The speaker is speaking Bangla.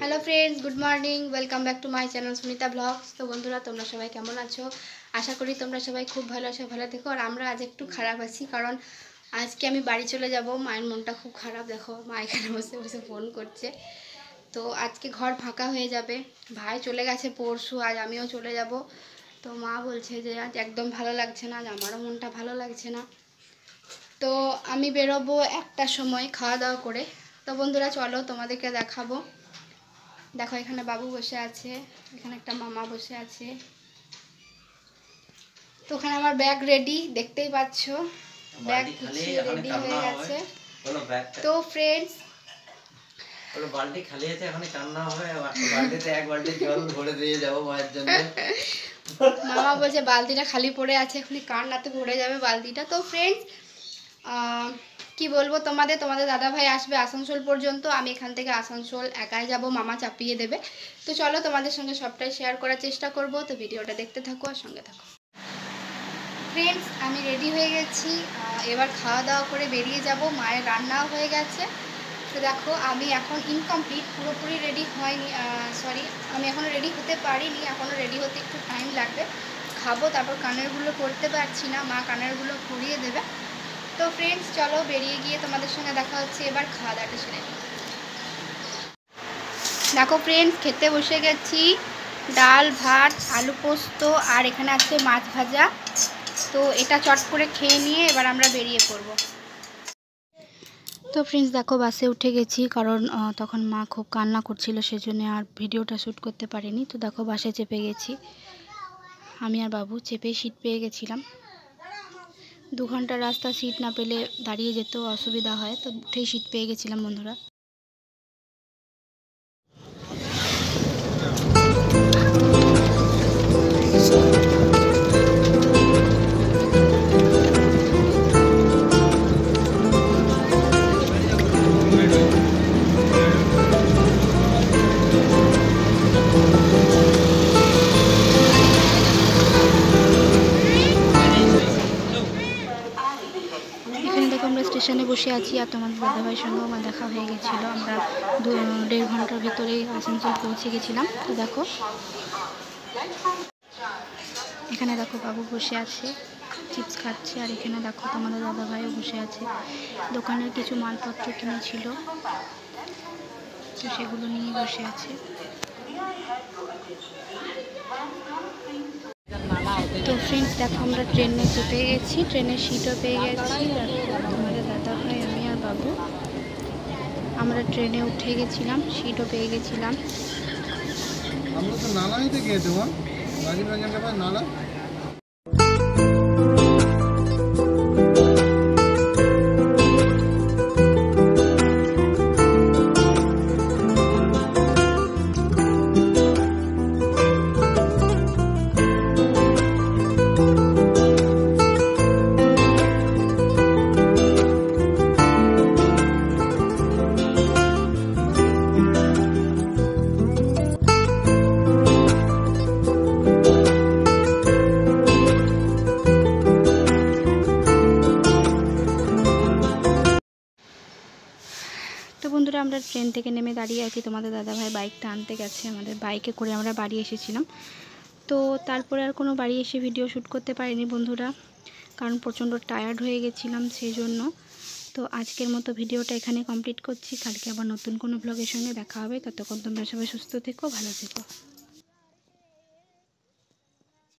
Hello friends good morning welcome back to my channel Sunita blogs তো বন্ধুরা তোমরা সবাই কেমন আছো? আশা করি তোমরা সবাই খুব ভালো আছো ভালো থেকো। আর আমরা আজ একটু খারাপ আছি কারণ আজকে আমি বাড়ি চলে যাব। মায়ের মনটা খুব খারাপ। দেখো মা এখানে বসে বসে ফোন করছে। তো আজকে ঘর ফাঁকা হয়ে যাবে। ভাই চলে গেছে পরশু আজ আমিও চলে যাব। তো মা বলছে যে আজ একদম ভালো লাগছে না আজ আমারও মনটা ভালো লাগছে না। তো আমি বেরোবো একটা সময় খাওয়া দাওয়া করে। তো বন্ধুরা চলো তোমাদেরকে দেখাবো। দেখো এখানে বাবু বসে আছে এখানে একটা মামা বসে আছে। তো ওখানে আমার ব্যাগ রেডি দেখতেই পাচ্ছ। ব্যাগ এখানে রেডি হয়ে গেছে। তো ফ্রেন্ডস বলো বালতি খালি আছে এখানে কান্না হবে বালতিতে এক বালতি জল ভরে দিয়ে যাব মায়ের জন্য। মামা বলছে বালতিটা খালি পড়ে আছে এখনই কান্নাতে ভরে যাবে বালতিটা। তো ফ্রেন্ডস কি বলব তোমাদের? তোমাদের দাদা ভাই আসবে আসানসোল পর্যন্ত, আমি এখান থেকে আসানসোল একাই যাব, মামা চাপিয়ে দেবে। তো চলো তোমাদের সঙ্গে সবটাই শেয়ার করার চেষ্টা করব, তো ভিডিওটা দেখতে থাকো আর সঙ্গে থাকো। ফ্রেন্ডস আমি রেডি হয়ে গেছি। এবার খাওয়া দাওয়া করে বেরিয়ে যাব, মায়ের রান্নাও হয়ে গেছে। তো দেখো, আমি এখন ইনকমপ্লিট পুরোপুরি রেডি হয়নি সরি আমি এখনও রেডি হতে পারিনি এখনও রেডি হতে একটু টাইম লাগবে। খাব, তারপর কানেরগুলো করতে পারছি না, মা কানেরগুলো করিয়ে দেবে। তো ফ্রেন্ডস চলো বেরিয়ে গিয়ে তোমাদের সঙ্গে দেখা হচ্ছে, এবার খাওয়া দাওয়াটা সেরে। দেখো ফ্রেন্ডস খেতে বসে গেছি। ডাল, ভাত, আলু পোস্ত, আর এখানে আছে মাছ ভাজা। তো এটা চট করে খেয়ে নিয়ে এবার আমরা বেরিয়ে পড়ব। তো ফ্রেন্ডস দেখো বাসে উঠে গেছি, কারণ তখন মা খুব কান্না করছিল, সেজন্য আর ভিডিওটা শ্যুট করতে পারিনি। তো দেখো বাসে চেপে গেছি। আমি আর বাবু চেপে সিট পেয়ে গেছিলাম। দু ঘণ্টা রাস্তা সিট না পেলে দাঁড়িয়ে যেতেও অসুবিধা হয়, তো উঠেই সিট পেয়ে গেছিলাম বন্ধুরা। বসে আছি আর তোমাদের দাদাভাইয়ের সঙ্গেও আমার দেখা হয়ে গেছিল। আমরা দু, দেড় ঘণ্টার ভেতরেই আসানসোল পৌঁছে গেছিলাম। তো দেখো। এখানে দেখো বাবু বসে আছে, চিপস খাচ্ছে, আর এখানে দেখো তোমাদের দাদাভাইও বসে আছে। দোকানের কিছু মালপত্র কিনেছিল, তো সেগুলো নিয়ে বসে আছে। তো ফ্রেন্ডস দেখো আমরা ট্রেনে চেপে গেছি ট্রেনের সিটও পেয়ে গেছি দেখো তোমাদের দাদা ভাই আমি আর বাবু আমরা ট্রেনে উঠে গেছিলাম সিটও পেয়ে গেছিলাম। আমরা তো নালাইতে গিয়েছিলাম। নালা তো বন্ধুরা, আমরা ট্রেন থেকে নেমে দাঁড়িয়ে আছি। তোমাদের দাদাভাই বাইকটা আনতে গেছে, আমাদের বাইকে করে আমরা বাড়ি এসেছিলাম। তো তারপরে আর কোনো বাড়ি এসে ভিডিও শ্যুট করতে পারিনি বন্ধুরা, কারণ প্রচণ্ড টায়ার্ড হয়ে গেছিলাম সেই জন্য তো আজকের মতো ভিডিওটা এখানে কমপ্লিট করছি। কালকে আবার নতুন কোনো ব্লগের সঙ্গে দেখা হবে। ততক্ষণ তোমরা সবাই সুস্থ থেকো, ভালো থেকো।